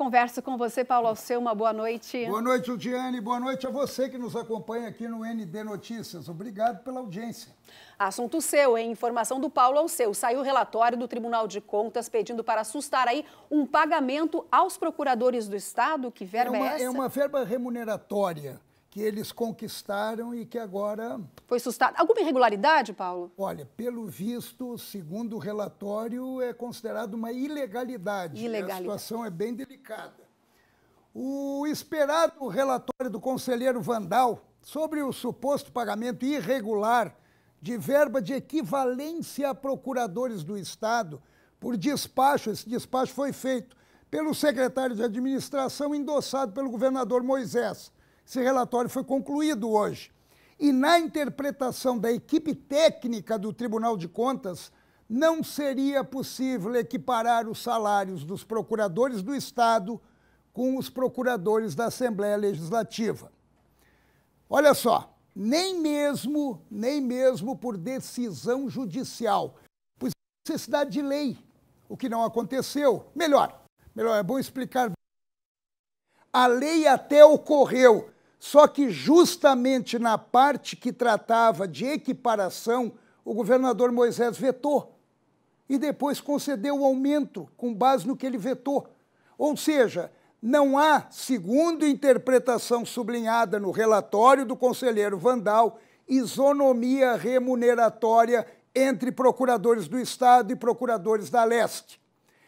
Converso com você, Paulo Alceu. Uma boa noite. Boa noite, Ludiane. Boa noite a você que nos acompanha aqui no ND Notícias. Obrigado pela audiência. Assunto seu, em informação do Paulo Alceu. Saiu o relatório do Tribunal de Contas pedindo para assustar aí um pagamento aos procuradores do Estado. Que verba é, uma, é essa? É uma verba remuneratória que eles conquistaram e que agora. Foi sustado. Alguma irregularidade, Paulo? Olha, pelo visto, segundo o relatório, é considerado uma ilegalidade. Ilegalidade. A situação é bem delicada. O esperado relatório do conselheiro Vandal sobre o suposto pagamento irregular de verba de equivalência a procuradores do Estado por despacho, esse despacho foi feito pelo secretário de administração, endossado pelo governador Moisés esse relatório foi concluído hoje. E na interpretação da equipe técnica do Tribunal de Contas, não seria possível equiparar os salários dos procuradores do Estado com os procuradores da Assembleia Legislativa. Olha só, nem mesmo, nem mesmo por decisão judicial, por necessidade de lei, o que não aconteceu. Melhor, melhor é bom explicar. A lei até ocorreu, só que justamente na parte que tratava de equiparação, o governador Moisés vetou e depois concedeu o aumento com base no que ele vetou. Ou seja, não há, segundo interpretação sublinhada no relatório do conselheiro Vandal, isonomia remuneratória entre procuradores do Estado e procuradores da Leste.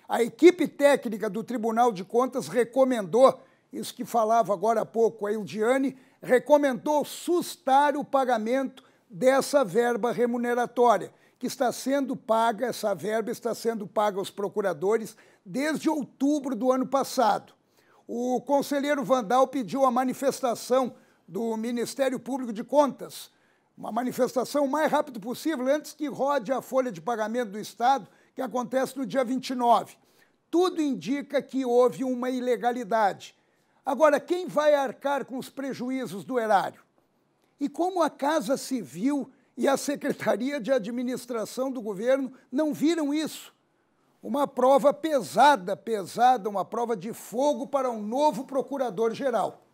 A equipe técnica do Tribunal de Contas recomendou isso que falava agora há pouco, a Ildiane recomendou sustar o pagamento dessa verba remuneratória, que está sendo paga, essa verba está sendo paga aos procuradores desde outubro do ano passado. O conselheiro Vandal pediu a manifestação do Ministério Público de Contas, uma manifestação o mais rápido possível, antes que rode a folha de pagamento do Estado, que acontece no dia 29. Tudo indica que houve uma ilegalidade. Agora, quem vai arcar com os prejuízos do erário? E como a Casa Civil e a Secretaria de Administração do governo não viram isso? Uma prova pesada, pesada, uma prova de fogo para um novo procurador-geral.